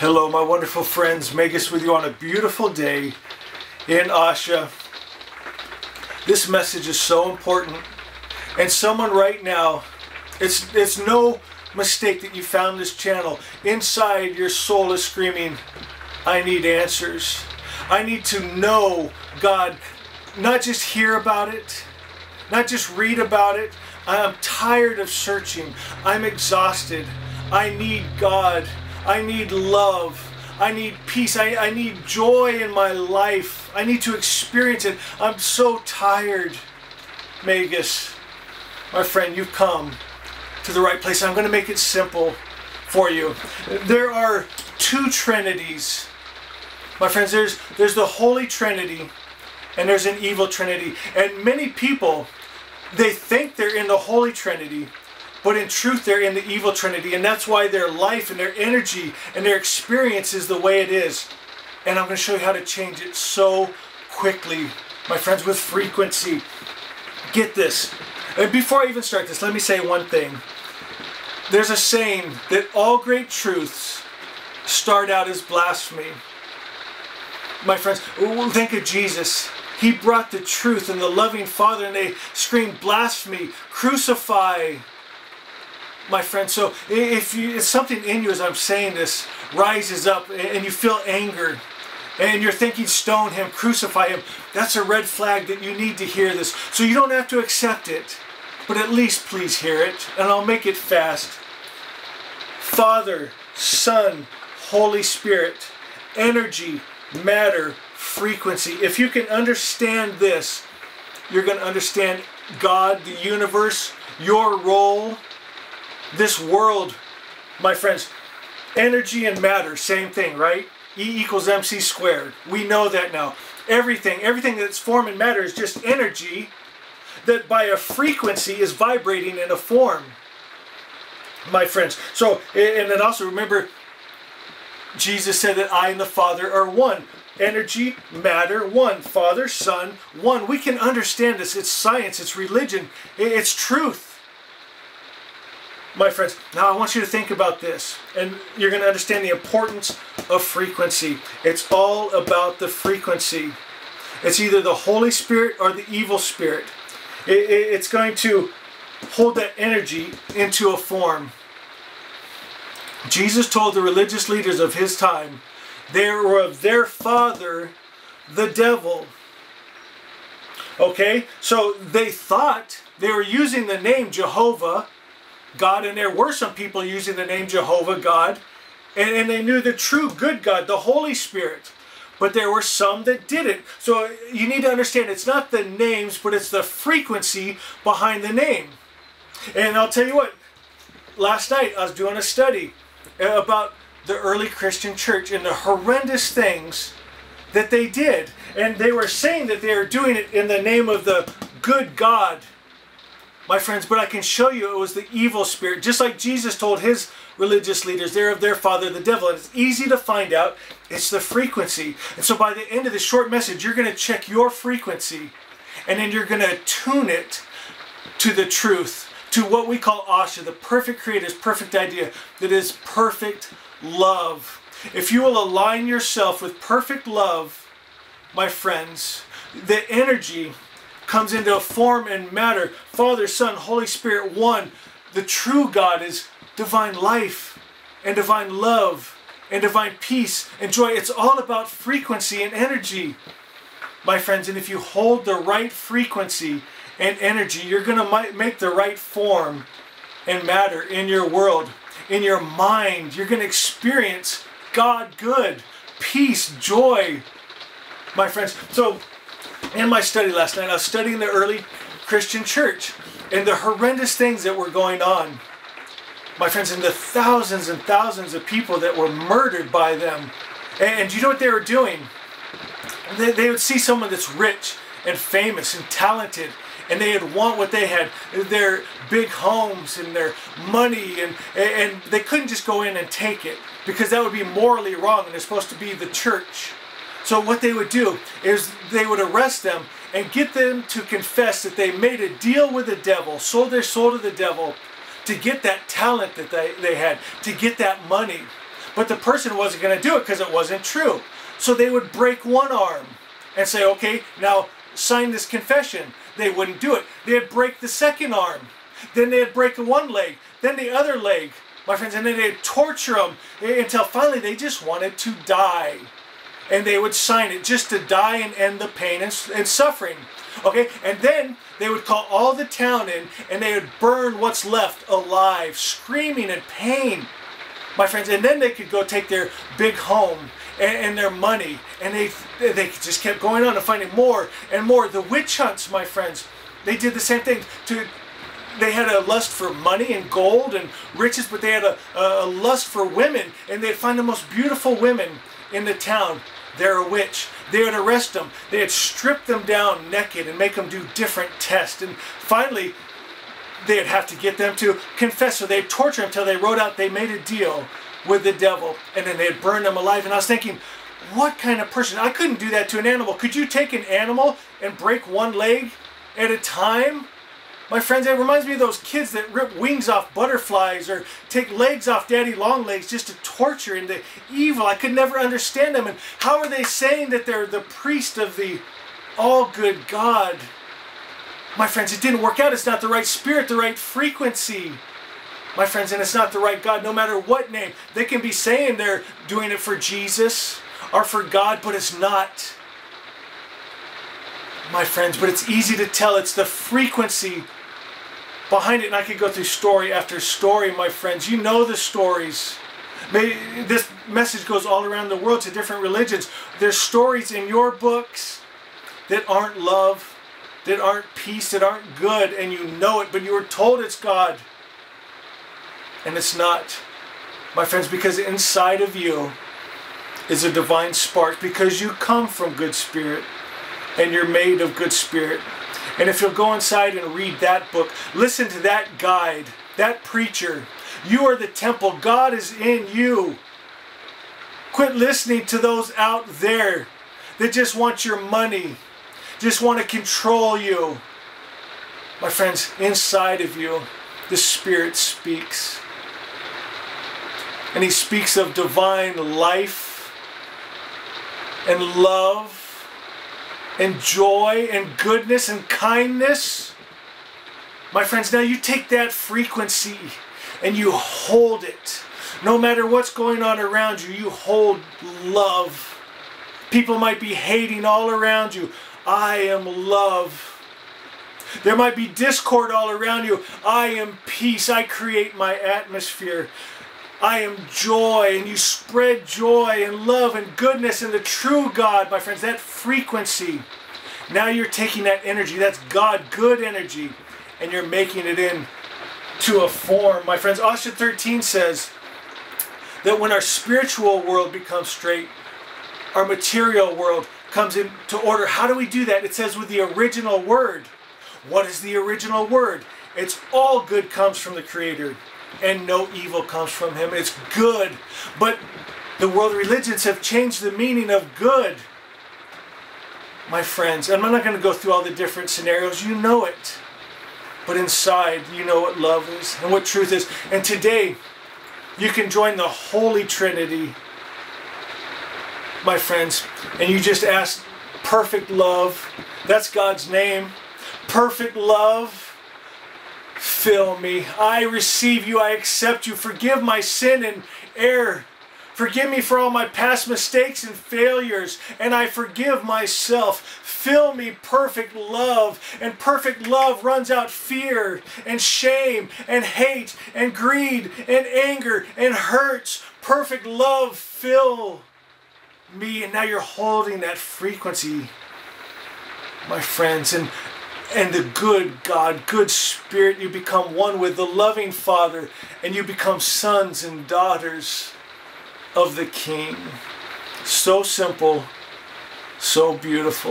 Hello, my wonderful friends. Magus with you on a beautiful day in Asha. This message is so important. And someone right now, it's, it's no mistake that you found this channel. Inside, your soul is screaming, I need answers. I need to know God, not just hear about it, not just read about it. I'm tired of searching. I'm exhausted. I need God. I need love. I need peace. I, I need joy in my life. I need to experience it. I'm so tired. Magus, my friend, you've come to the right place. I'm going to make it simple for you. There are two trinities. My friends, there's, there's the Holy Trinity and there's an evil Trinity. And many people, they think they're in the Holy Trinity, but in truth, they're in the evil trinity. And that's why their life and their energy and their experience is the way it is. And I'm going to show you how to change it so quickly, my friends, with frequency. Get this. And before I even start this, let me say one thing. There's a saying that all great truths start out as blasphemy. My friends, think of Jesus. He brought the truth and the loving Father, and they screamed blasphemy, crucify, my friend. So if, you, if something in you as I'm saying this rises up and you feel anger and you're thinking stone him, crucify him, that's a red flag that you need to hear this. So you don't have to accept it, but at least please hear it, and I'll make it fast. Father, Son, Holy Spirit, energy, matter, frequency. If you can understand this, you're going to understand God, the universe, your role, this world, my friends, energy and matter, same thing, right? E equals mc squared. We know that now. Everything, everything that's form and matter is just energy that by a frequency is vibrating in a form, my friends. So, and then also remember, Jesus said that I and the Father are one. Energy, matter, one. Father, Son, one. We can understand this. It's science, it's religion, it's truth my friends, now I want you to think about this, and you're going to understand the importance of frequency. It's all about the frequency. It's either the Holy Spirit or the evil spirit. it's going to hold that energy into a form. Jesus told the religious leaders of his time they were of their father, the devil. Okay, so they thought they were using the name Jehovah God, and there were some people using the name Jehovah God, and, and they knew the true good God, the Holy Spirit. But there were some that didn't. So you need to understand it's not the names, but it's the frequency behind the name. And I'll tell you what, last night I was doing a study uh, about the early Christian church and the horrendous things that they did. And they were saying that they were doing it in the name of the good God my friends, but I can show you it was the evil spirit, just like Jesus told his religious leaders, they're of their father, the devil. And it's easy to find out, it's the frequency. And so by the end of this short message, you're going to check your frequency, and then you're going to tune it to the truth, to what we call Asha, the perfect creator's perfect idea, that is perfect love. If you will align yourself with perfect love, my friends, the energy comes into a form and matter. Father, Son, Holy Spirit, one. The true God is divine life and divine love and divine peace and joy. It's all about frequency and energy, my friends. And if you hold the right frequency and energy, you're going to make the right form and matter in your world, in your mind. You're going to experience God good, peace, joy, my friends. So in my study last night, I was studying the early Christian church and the horrendous things that were going on. My friends, and the thousands and thousands of people that were murdered by them. And, you know what they were doing? They, they would see someone that's rich and famous and talented and they'd want what they had their big homes and their money and and they couldn't just go in and take it because that would be morally wrong and they're supposed to be the church so what they would do is they would arrest them and get them to confess that they made a deal with the devil, sold their soul to the devil to get that talent that they, they had, to get that money. but the person wasn't going to do it because it wasn't true. So they would break one arm and say, okay, now sign this confession. They wouldn't do it. They'd break the second arm. Then they'd break one leg, then the other leg, my friends, and then they'd torture them eh, until finally they just wanted to die. And they would sign it just to die and end the pain and, and suffering. Okay, and then they would call all the town in and they would burn what's left alive, screaming in pain, my friends. And then they could go take their big home and, and, their money, and they they just kept going on and finding more and more. The witch hunts, my friends, they did the same thing. To they had a lust for money and gold and riches, but they had a, a lust for women, and they'd find the most beautiful women in the town. They're a witch. They would arrest them. They would strip them down naked and make them do different tests. And finally, they'd have to get them to confess. So they'd torture them until they wrote out they made a deal with the devil and then they'd burn them alive. And I was thinking, what kind of person? I couldn't do that to an animal. Could you take an animal and break one leg at a time? My friends, it reminds me of those kids that rip wings off butterflies or take legs off daddy long legs just to torture and the evil. I could never understand them. And how are they saying that they're the priest of the all good God? My friends, it didn't work out. It's not the right spirit, the right frequency. My friends, and it's not the right God, no matter what name. They can be saying they're doing it for Jesus or for God, but it's not. My friends, but it's easy to tell. It's the frequency behind it, and I could go through story after story, my friends. You know the stories. Maybe this message goes all around the world to different religions. There's stories in your books that aren't love, that aren't peace, that aren't good, and you know it, but you were told it's God. And it's not. My friends, because inside of you is a divine spark, because you come from good spirit, and you're made of good spirit. And if you'll go inside and read that book, listen to that guide, that preacher. You are the temple. God is in you. Quit listening to those out there that just want your money, just want to control you. My friends, inside of you, the Spirit speaks. And He speaks of divine life and love and joy and goodness and kindness. My friends, now you take that frequency and you hold it. No matter what's going on around you, you hold love. People might be hating all around you. I am love. There might be discord all around you. I am peace. I create my atmosphere. I am joy, and you spread joy and love and goodness and the true God, my friends, that frequency. Now you're taking that energy, that's God, good energy, and you're making it in to a form. My friends, Osha 13 says that when our spiritual world becomes straight, our material world comes into order. How do we do that? It says with the original word. What is the original word? It's all good comes from the Creator and no evil comes from him. It's good. But the world religions have changed the meaning of good. My friends, I'm not going to go through all the different scenarios. You know it. But inside, you know what love is and what truth is. And today, you can join the Holy Trinity, my friends, and you just ask perfect love. That's God's name. Perfect love Fill me. I receive you. I accept you. Forgive my sin and error. Forgive me for all my past mistakes and failures, and I forgive myself. Fill me perfect love, and perfect love runs out fear and shame and hate and greed and anger and hurts. Perfect love fill me, and now you're holding that frequency, my friends, and and the good God, good Spirit, you become one with the loving Father, and you become sons and daughters of the King. So simple, so beautiful.